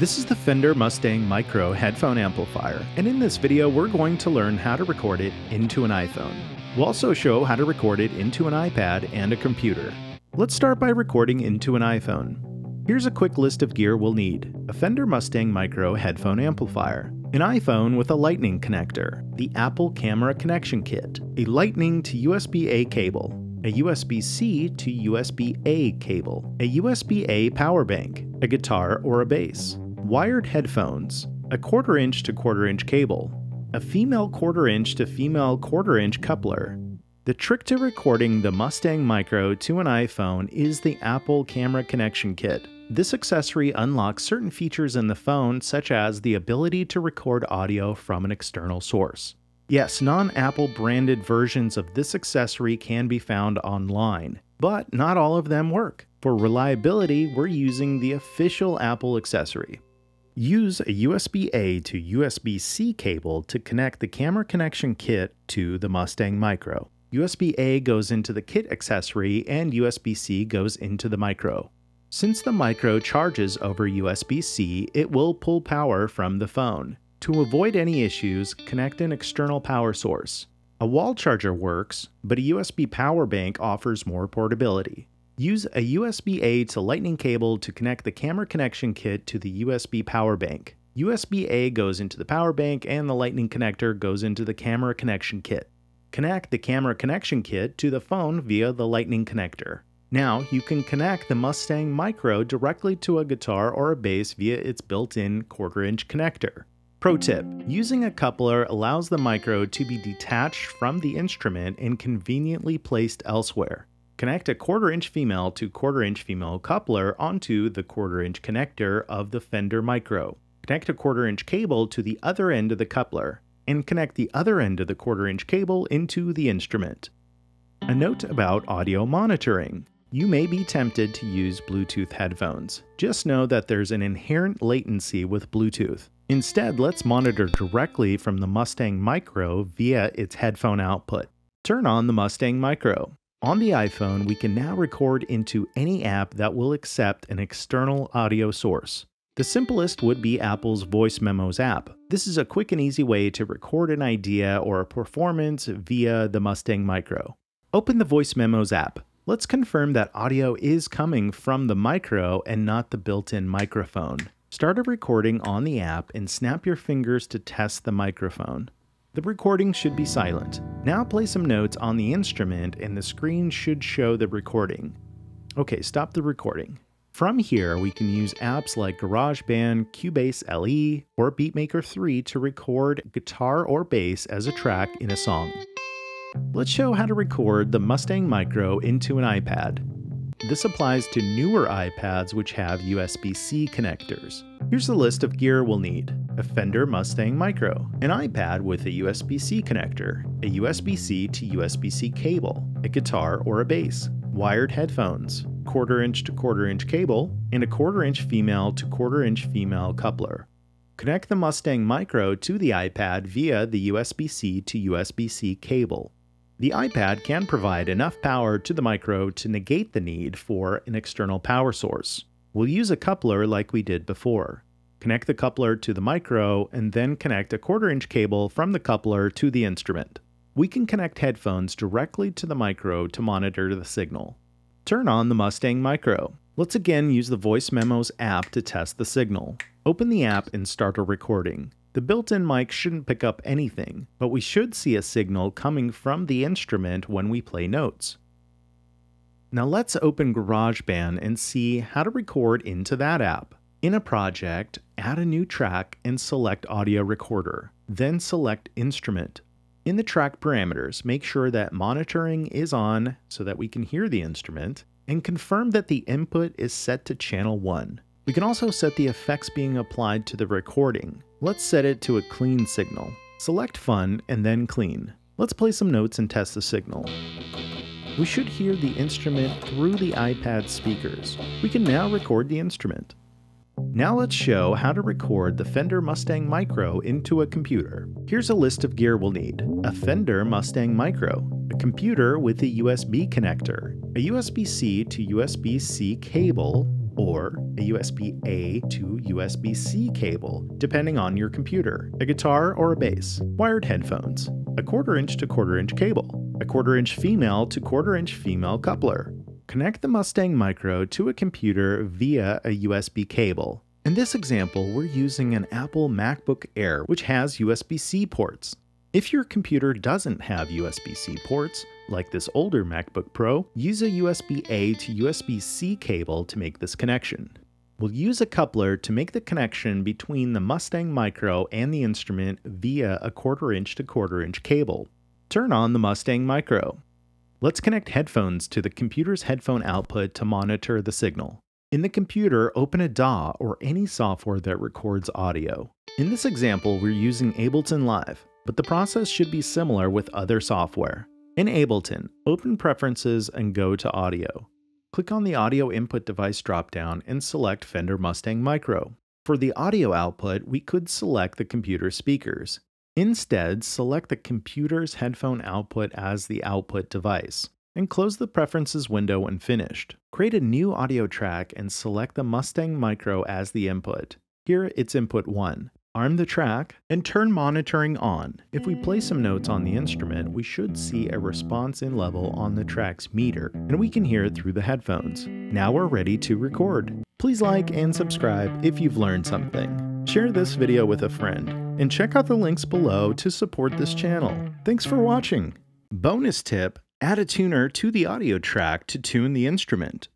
This is the Fender Mustang Micro headphone amplifier, and in this video we're going to learn how to record it into an iPhone. We'll also show how to record it into an iPad and a computer. Let's start by recording into an iPhone. Here's a quick list of gear we'll need. A Fender Mustang Micro headphone amplifier, an iPhone with a lightning connector, the Apple camera connection kit, a lightning to USB-A cable, a USB-C to USB-A cable, a USB-A power bank, a guitar or a bass, wired headphones, a quarter inch to quarter inch cable, a female quarter inch to female quarter inch coupler. The trick to recording the Mustang Micro to an iPhone is the Apple Camera Connection Kit. This accessory unlocks certain features in the phone, such as the ability to record audio from an external source. Yes, non Apple branded versions of this accessory can be found online, but not all of them work. For reliability, we're using the official Apple accessory. Use a USB A to USB C cable to connect the camera connection kit to the Mustang Micro. USB A goes into the kit accessory and USB C goes into the Micro. Since the Micro charges over USB C, it will pull power from the phone. To avoid any issues, connect an external power source. A wall charger works, but a USB power bank offers more portability. Use a USB A to Lightning cable to connect the camera connection kit to the USB power bank. USB A goes into the power bank and the Lightning connector goes into the camera connection kit. Connect the camera connection kit to the phone via the Lightning connector. Now you can connect the Mustang Micro directly to a guitar or a bass via its built-in quarter inch connector. Pro tip, using a coupler allows the micro to be detached from the instrument and conveniently placed elsewhere. Connect a quarter inch female to quarter inch female coupler onto the quarter inch connector of the Fender Micro. Connect a quarter inch cable to the other end of the coupler, and connect the other end of the quarter inch cable into the instrument. A note about audio monitoring. You may be tempted to use Bluetooth headphones. Just know that there's an inherent latency with Bluetooth. Instead, let's monitor directly from the Mustang Micro via its headphone output. Turn on the Mustang Micro. On the iPhone, we can now record into any app that will accept an external audio source. The simplest would be Apple's Voice Memos app. This is a quick and easy way to record an idea or a performance via the Mustang Micro. Open the Voice Memos app. Let's confirm that audio is coming from the micro and not the built-in microphone. Start a recording on the app and snap your fingers to test the microphone. The recording should be silent. Now play some notes on the instrument and the screen should show the recording. Okay, stop the recording. From here, we can use apps like GarageBand, Cubase LE, or Beatmaker 3 to record guitar or bass as a track in a song. Let's show how to record the Mustang Micro into an iPad. This applies to newer iPads which have USB-C connectors. Here's a list of gear we'll need. A Fender Mustang Micro, an iPad with a USB-C connector, a USB-C to USB-C cable, a guitar or a bass, wired headphones, quarter inch to quarter inch cable, and a quarter inch female to quarter inch female coupler. Connect the Mustang Micro to the iPad via the USB-C to USB-C cable. The iPad can provide enough power to the micro to negate the need for an external power source. We'll use a coupler like we did before. Connect the coupler to the micro and then connect a quarter inch cable from the coupler to the instrument. We can connect headphones directly to the micro to monitor the signal. Turn on the Mustang Micro. Let's again use the Voice Memos app to test the signal. Open the app and start a recording. The built-in mic shouldn't pick up anything, but we should see a signal coming from the instrument when we play notes. Now let's open GarageBand and see how to record into that app. In a project, add a new track and select Audio Recorder, then select Instrument. In the track parameters, make sure that monitoring is on so that we can hear the instrument, and confirm that the input is set to channel 1. We can also set the effects being applied to the recording. Let's set it to a clean signal. Select Fun and then Clean. Let's play some notes and test the signal. We should hear the instrument through the iPad speakers. We can now record the instrument. Now let's show how to record the Fender Mustang Micro into a computer. Here's a list of gear we'll need. A Fender Mustang Micro, a computer with a USB connector, a USB-C to USB-C cable, or a USB A to USB C cable, depending on your computer, a guitar or a bass, wired headphones, a quarter inch to quarter inch cable, a quarter inch female to quarter inch female coupler. Connect the Mustang Micro to a computer via a USB cable. In this example, we're using an Apple MacBook Air, which has USB C ports. If your computer doesn't have USB C ports, like this older MacBook Pro, use a USB A to USB C cable to make this connection. We'll use a coupler to make the connection between the Mustang Micro and the instrument via a quarter inch to quarter inch cable. Turn on the Mustang Micro. Let's connect headphones to the computer's headphone output to monitor the signal. In the computer, open a DAW or any software that records audio. In this example, we're using Ableton Live but the process should be similar with other software. In Ableton, open Preferences and go to Audio. Click on the Audio Input Device dropdown and select Fender Mustang Micro. For the audio output, we could select the computer speakers. Instead, select the computer's headphone output as the output device, and close the Preferences window when finished. Create a new audio track and select the Mustang Micro as the input. Here it's input 1 arm the track, and turn monitoring on. If we play some notes on the instrument, we should see a response in level on the track's meter, and we can hear it through the headphones. Now we're ready to record. Please like and subscribe if you've learned something. Share this video with a friend, and check out the links below to support this channel. Thanks for watching! Bonus tip, add a tuner to the audio track to tune the instrument.